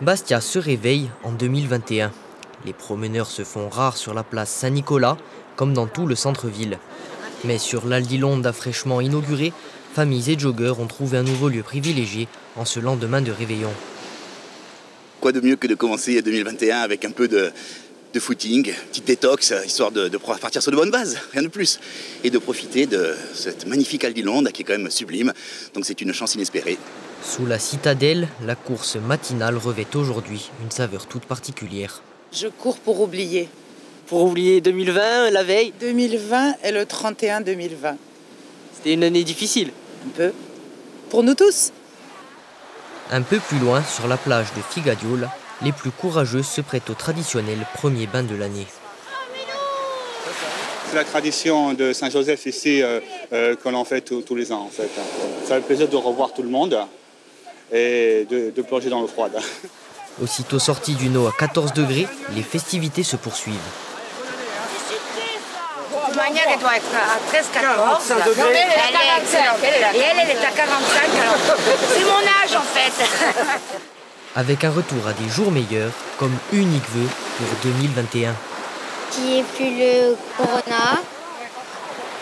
Bastia se réveille en 2021. Les promeneurs se font rares sur la place Saint-Nicolas, comme dans tout le centre-ville. Mais sur l'Aldilonde fraîchement inauguré, familles et joggeurs ont trouvé un nouveau lieu privilégié en ce lendemain de réveillon. Quoi de mieux que de commencer 2021 avec un peu de, footing, petite détox, histoire de, pouvoir partir sur de bonnes bases, rien de plus. Et de profiter de cette magnifique Aldilonde qui est quand même sublime. Donc c'est une chance inespérée. Sous la citadelle, la course matinale revêt aujourd'hui une saveur toute particulière. Je cours pour oublier. Pour oublier 2020, la veille 2020 et le 31 2020. C'était une année difficile. Un peu. Pour nous tous. Un peu plus loin, sur la plage de Figadiol, les plus courageux se prêtent au traditionnel premier bain de l'année. C'est la tradition de Saint-Joseph ici euh, euh, qu'on en fait tous les ans en fait. Ça fait plaisir de revoir tout le monde et de, plonger dans l'eau froide. Aussitôt sorti d'une eau à 14 degrés, les festivités se poursuivent. Manière, elle doit être à 13, 14. Elle est à 45. Et elle, elle est à 45. C'est mon âge en fait. Avec un retour à des jours meilleurs, comme unique vœu pour 2021. Qu'il n'y ait plus le corona,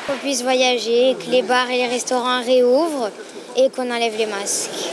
qu'on puisse voyager, que les bars et les restaurants réouvrent et qu'on enlève les masques.